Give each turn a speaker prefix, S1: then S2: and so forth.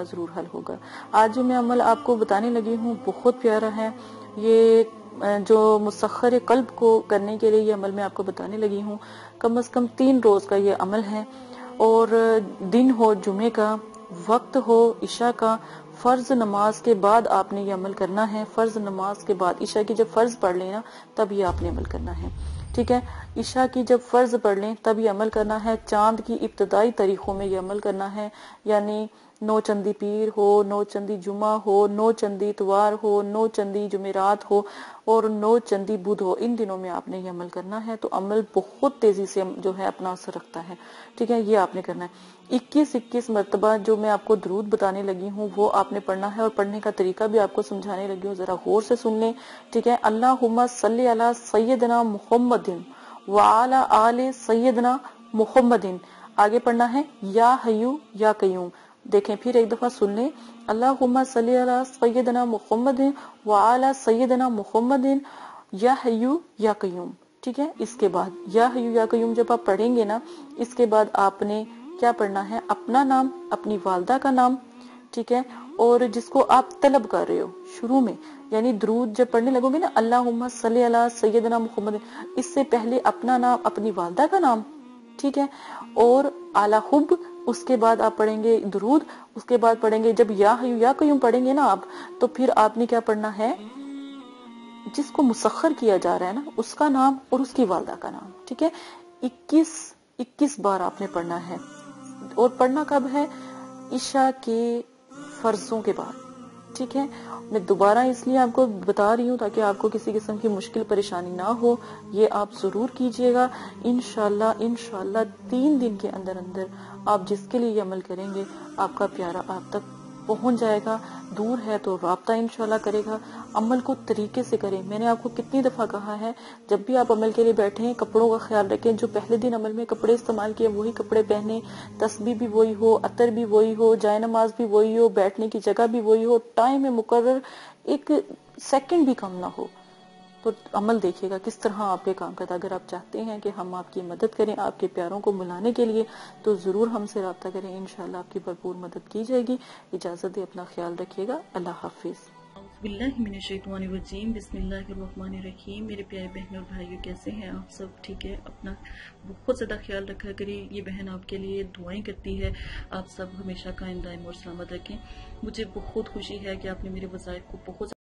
S1: مسئلہ ضرور حل ہوگا۔ آج جو میں عمل آپ کو بتانے لگی ہوں، بہت پیارا ہے۔ یہ جو مسخر قلب کو کرنے کے لیے یہ عمل میں آپ کو بتانے لگی ہوں، کم از کم تین روز کا یہ عمل ہے۔ اور دن ہو جمعے کا، وقت ہو، عشاء کا، فرض نماز کے بعد آپ نے یہ عمل کرنا ہے۔ فرض نماز کے بعد، عشاء کی جب فرض پڑھ لینا، تب یہ آپ نے عمل کرنا ہے۔ ٹھیک ہے؟ عشاء کی جب فرض پڑھ لیں، تب یہ عمل کرنا ہے۔ چاند کی ابتدائی طریقوں میں یہ عمل کرنا ہے۔ یعنی نو چندی پیر ہو، نو چندی جمعہ ہو، نو چندی اتوار ہو، نو چندی جمعرات ہو اور نو چندی بدھ ہو۔ ان دنوں میں آپ نے یہ عمل کرنا ہے تو عمل بہت تیزی سے جو ہے اپنا اثر رکھتا ہے۔ ٹھیک ہے، یہ آپ نے کرنا ہے۔ اکیس اکیس مرتبہ جو میں آپ کو درود بتانے لگی ہوں وہ آپ نے پڑھنا ہے اور پڑھنے کا طریقہ بھی آپ کو سمجھانے لگی ہوں۔ ذرا غور سے سن لیں۔ ٹھیک ہے اللہ صلی علی سیدنا محمد وعلی آل سیدنا محمد آگے پڑھنا ہے، یا حیو یا قیوم۔ دیکھیں، پھر ایک دفعہ سن لیں۔ اللہم صلی علی سیدنا محمد وعلی سیدنا محمد یا حیو یا قیوم۔ ٹھیک ہے؟ اس کے بعد، یا حیو یا قیوم جب آپ پڑھیں گے نا، اس کے بعد آپ نے کیا پڑھنا ہے؟ اپنا نام، اپنی والدہ کا نام۔ ٹھیک ہے؟ اور جس کو آپ طلب کر رہے ہو شروع میں یعنی درود جب پڑھنے لگو گے نا، اللہم صلی علی سیدنا محمد، اس سے پہلے اپنا نام، اپنی والدہ کا نام۔ ٹھیک ہے؟ اور اعلی حب، اس کے بعد آپ پڑھیں گے درود، اس کے بعد پڑھیں گے جب یا حیو یا قیوم پڑھیں گے نا آپ، تو پھر آپ نے کیا پڑھنا ہے؟ جس کو مسخر کیا جا رہا ہے نا، اس کا نام اور اس کی والدہ کا نام، ٹھیک ہے؟ اکیس اکیس بار آپ نے پڑھنا ہے۔ اور پڑھنا کب ہے؟ عشاء کے فرضوں کے بعد۔ ٹھیک ہے؟ میں دوبارہ اس لیے آپ کو بتا رہی ہوں تاکہ آپ کو کسی قسم کی مشکل پریشانی نہ ہو، یہ آپ ضرور کیجیے گا۔ انشاءاللہ انشاءاللہ تین دن کے اندر اندر آپ جس کے لیے یہ عمل کریں گے، آپ کا پیارا آپ تک پہنچ جائے گا، دور ہے تو رابطہ انشاءاللہ کرے گا۔ عمل کو طریقے سے کریں۔ میں نے آپ کو کتنی دفعہ کہا ہے، جب بھی آپ عمل کے لیے بیٹھے ہیں، کپڑوں کا خیال رکھیں۔ جو پہلے دن عمل میں کپڑے استعمال کیے، وہی کپڑے پہنے تسبیح بھی وہی ہو، عطر بھی وہی ہو، جائے نماز بھی وہی ہو، بیٹھنے کی جگہ بھی وہی ہو۔ ٹائم میں مقرر، ایک سیکنڈ بھی کم نہ ہو۔ تو عمل دیکھیے گا کس طرح آپ کے کام کرتا اگر آپ چاہتے ہیں کہ ہم آپ کی مدد کریں، آپ کے پیاروں کو ملانے کے لیے، تو ضرور ہم سے رابطہ کریں۔ انشاءاللہ آپ کی بھرپور مدد کی جائے گی۔ اجازت دے اپنا خیال رکھیے گا۔ اللہ حافظ۔
S2: باللہ من الشیطان الرجیم۔ بسم اللہ الرحمن الرحیم۔ میرے پیارے بہن اور بھائیو کیسے ہیں آپ سب؟ ٹھیک ہے۔ اپنا بہت زیادہ خیال رکھا کریں۔ یہ بہن آپ کے لیے دعائیں کرتی ہے۔ آپ سب ہمیشہ قائم، دائم اور سلامت رکھیں۔ مجھے بہت خوشی ہے کہ آپ نے میرے وظائف کو بہت